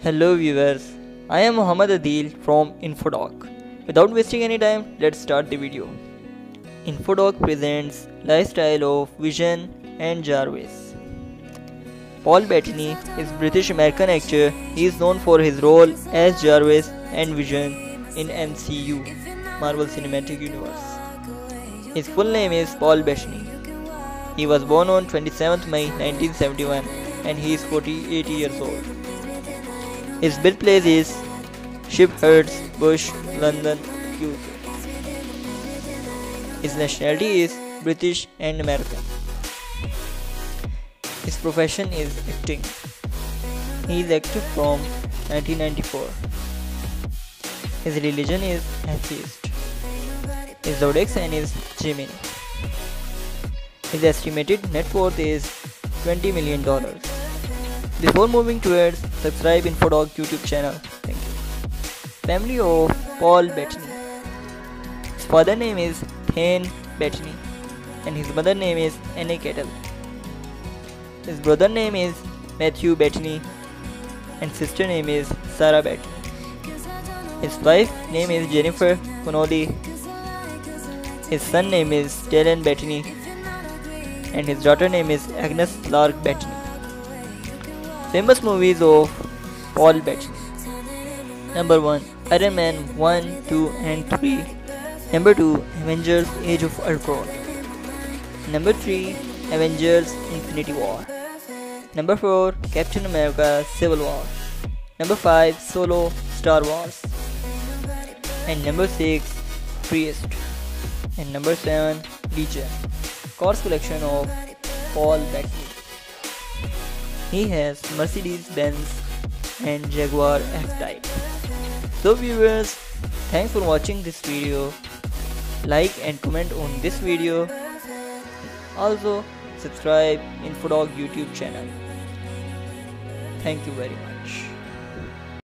Hello viewers, I am Muhammad Adil from Infodoc. Without wasting any time, let's start the video. Infodoc presents Lifestyle of Vision and Jarvis. Paul Bettany is British American actor. He is known for his role as Jarvis and Vision in MCU, Marvel Cinematic Universe. His full name is Paul Bettany. He was born on 27th May 1971 and he is 48 years old. His birthplace is Shepherd's Bush, London, UK. His nationality is British and American. His profession is acting. He is active from 1994. His religion is atheist. His zodiac sign is Gemini. His estimated net worth is $20 million. Before moving towards subscribe Infodoc YouTube channel. Thank you. Family of Paul Bettany. His father name is Thane Bettany and his mother name is Anne Kettle. His brother name is Matthew Bettany and sister name is Sarah Bettany. His wife name is Jennifer Connelly. His son name is Dylan Bettany and his daughter name is Agnes Lark Bettany. Famous movies of Paul Bettany. Number 1 Iron Man 1, 2 and 3. Number 2 Avengers Age of Ultron. Number 3 Avengers Infinity War. Number 4 Captain America Civil War. Number 5 Solo Star Wars. And number 6 Priest. And number 7 Legion. Cars collection of Paul Bettany. He has Mercedes Benz and Jaguar F-Type. So viewers, thanks for watching this video. Like and comment on this video. Also subscribe Infodoc YouTube channel. Thank you very much.